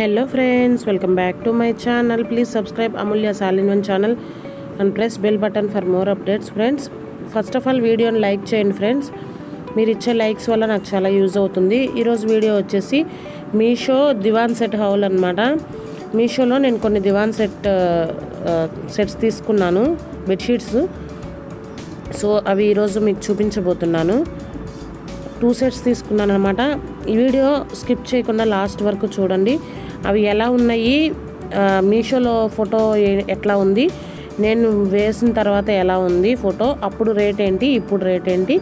Hello friends welcome back to my channel please subscribe Amulya సాలిన్ one channel and press bell button for more updates friends first of all వీడియోని like చేయండి friends మీరు ఇచ్చే likes వల్ల నాకు చాలా use అవుతుంది. ఈరోజు వీడియో వచ్చేసి మీషో దివాన్ సెట్ హౌల్ అనమాట మీషోలో నేను కొన్ని దివాన్ సెట్ సెట్స్ తీసుకున్నాను బెడ్షీట్స్ సో అవి ఈరోజు మీకు చూపించబోతున్నాను. టూ సెట్స్ తీసుకున్నాను అనమాట ఈ వీడియో స్కిప్ చేయకుండా లాస్ట్ వరకు చూడండి. అవి ఎలా ఉన్నాయి? మీషోలో ఫోటో ఎట్లా ఉంది? నేను వేసిన తర్వాత ఎలా ఉంది ఫోటో? అప్పుడు రేట్ ఏంటి? ఇప్పుడు రేట్ ఏంటి?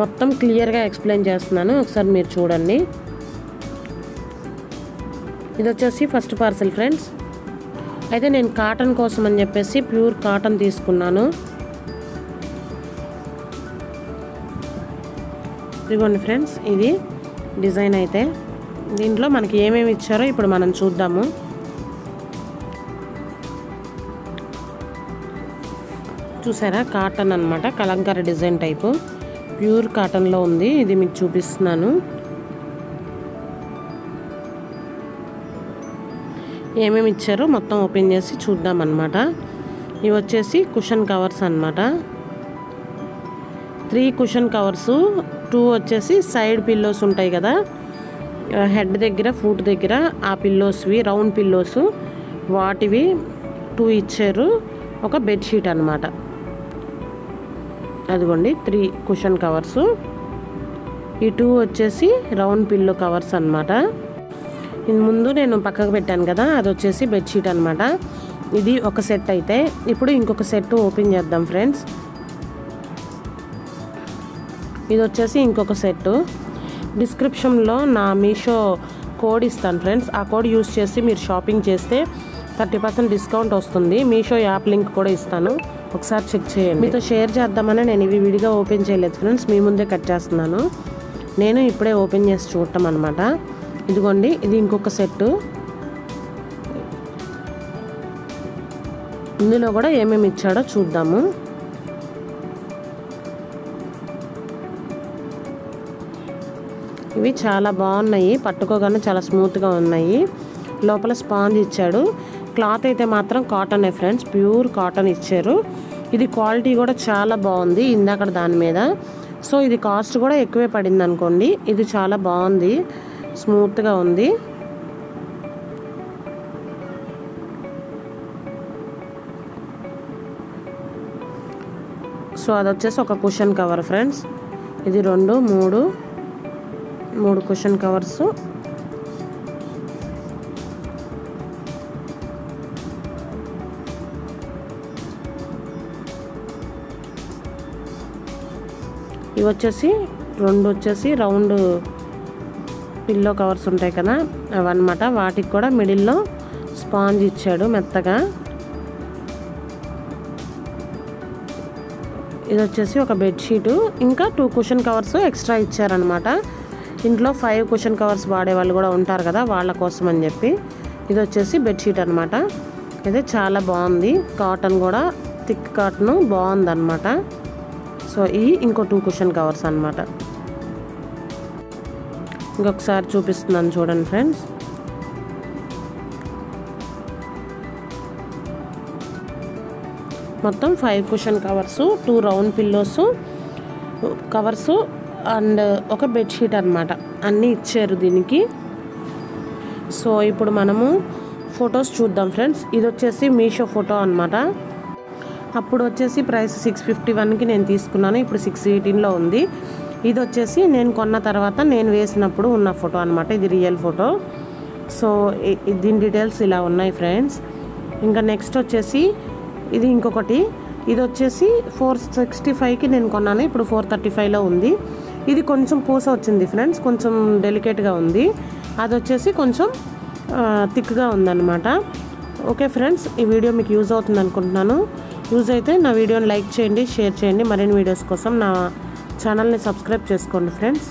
మొత్తం క్లియర్గా ఎక్స్ప్లెయిన్ చేస్తున్నాను. ఒకసారి మీరు చూడండి. ఇది వచ్చేసి ఫస్ట్ పార్సల్ ఫ్రెండ్స్. అయితే నేను కాటన్ కోసం అని చెప్పేసి ప్యూర్ కాటన్ తీసుకున్నాను. ఇదిగోండి ఫ్రెండ్స్ ఇది డిజైన్ అయితే. దీంట్లో మనకి ఏమేమి ఇచ్చారో ఇప్పుడు మనం చూద్దాము. చూసారా? కాటన్ అన్నమాట కలంకార డిజైన్ టైపు. ప్యూర్ కాటన్లో ఉంది ఇది మీకు చూపిస్తున్నాను. ఏమేమి ఇచ్చారో మొత్తం ఓపెన్ చేసి చూద్దాం అనమాట ఇవి వచ్చేసి కుషన్ కవర్స్ అన్నమాట. త్రీ కుషన్ కవర్స్ టూ వచ్చేసి సైడ్ పిల్లోస్ ఉంటాయి కదా. హెడ్ దగ్గర ఫూట్ దగ్గర ఆ పిల్లోస్వి రౌండ్ పిల్లోస్ వాటివి టూ ఇచ్చారు. ఒక బెడ్షీట్ అనమాట అదిగోండి త్రీ కుషన్ కవర్స్. ఈ టూ వచ్చేసి రౌండ్ పిల్లో కవర్స్ అనమాట ముందు నేను పక్కకు పెట్టాను కదా అది వచ్చేసి బెడ్షీట్ అనమాట ఇది ఒక సెట్ అయితే ఇప్పుడు ఇంకొక సెట్ ఓపెన్ చేద్దాం ఫ్రెండ్స్ ఇది వచ్చేసి ఇంకొక సెట్ డిస్క్రిప్షన్లో నా మీషో కోడ్ ఇస్తాను ఫ్రెండ్స్. ఆ కోడ్ యూస్ చేసి మీరు షాపింగ్ చేస్తే థర్టీ పర్సెంట్ డిస్కౌంట్ వస్తుంది. మీషో యాప్ లింక్ కూడా ఇస్తాను. ఒకసారి చెక్ చేయండి. మీతో షేర్ చేద్దామని నేను ఇవి విడిగా ఓపెన్ చేయలేదు ఫ్రెండ్స్. మీ ముందే కట్ చేస్తున్నాను. నేను ఇప్పుడే ఓపెన్ చేసి చూడటం అనమాట ఇదిగోండి ఇది ఇంకొక సెట్టు. ఇందులో కూడా ఏమేమి ఇచ్చాడో చూద్దాము. ఇవి చాలా బాగున్నాయి. పట్టుకోగానే చాలా స్మూత్గా ఉన్నాయి. లోపల స్పాంజ్ ఇచ్చాడు. క్లాత్ అయితే మాత్రం కాటనే ఫ్రెండ్స్. ప్యూర్ కాటన్ ఇచ్చారు. ఇది క్వాలిటీ కూడా చాలా బాగుంది ఇందాక దాని మీద. సో ఇది కాస్ట్ కూడా ఎక్కువే పడింది అనుకోండి. ఇది చాలా బాగుంది. స్మూత్గా ఉంది. సో అది వచ్చేసి ఒక కుషన్ కవర్ ఫ్రెండ్స్. ఇది రెండు మూడు మూడు కుషన్ కవర్స్. ఇవి వచ్చేసి రెండు వచ్చేసి రౌండ్ పిల్లో కవర్స్ ఉంటాయి కదా అవన్నమాట. వాటికి కూడా మిడిల్లో స్పాంజ్ ఇచ్చాడు మెత్తగా. ఇది వచ్చేసి ఒక బెడ్షీటు ఇంకా టూ కుషన్ కవర్స్ ఎక్స్ట్రా ఇచ్చారనమాట ఇంట్లో ఫైవ్ కుషన్ కవర్స్ వాడే వాళ్ళు కూడా ఉంటారు కదా వాళ్ళ కోసం అని చెప్పి. ఇది వచ్చేసి బెడ్షీట్ అనమాట ఇది చాలా బాగుంది. కాటన్ కూడా థిక్ కాటన్ బాగుందన్నమాట. సో ఈ ఇంకో టూ కుషన్ కవర్స్ అనమాట ఇంకొకసారి చూపిస్తున్నాను చూడండి ఫ్రెండ్స్ మొత్తం five cushion covers two round pillows covers and ఒక బెడ్షీట్ అనమాట అన్నీ ఇచ్చారు దీనికి. సో ఇప్పుడు మనము ఫొటోస్ చూద్దాం ఫ్రెండ్స్. ఇది వచ్చేసి మీషో ఫోటో అనమాట అప్పుడు వచ్చేసి ప్రైస్ సిక్స్ ఫిఫ్టీ వన్కి నేను తీసుకున్నాను. ఇప్పుడు సిక్స్ ఎయిటీన్లో ఉంది. ఇది వచ్చేసి నేను కొన్న తర్వాత నేను వేసినప్పుడు ఉన్న ఫోటో అనమాట ఇది రియల్ ఫోటో. సో దీని డీటెయిల్స్ ఇలా ఉన్నాయి ఫ్రెండ్స్. ఇంకా నెక్స్ట్ వచ్చేసి ఇది ఇంకొకటి. ఇది వచ్చేసి ఫోర్ సిక్స్టీ ఫైవ్కి నేను కొన్నాను. ఇప్పుడు ఫోర్ థర్టీ ఫైవ్లో ఉంది. ఇది కొంచెం పూస వచ్చింది ఫ్రెండ్స్ కొంచెం డెలికేట్గా ఉంది. అది వచ్చేసి కొంచెం థిక్గా ఉందన్నమాట. ఓకే ఫ్రెండ్స్ ఈ వీడియో మీకు యూజ్ అవుతుంది అనుకుంటున్నాను. యూజ్ అయితే నా వీడియోని లైక్ చేయండి షేర్ చేయండి. మరిన్ని వీడియోస్ కోసం నా ఛానల్ని సబ్స్క్రైబ్ చేసుకోండి ఫ్రెండ్స్.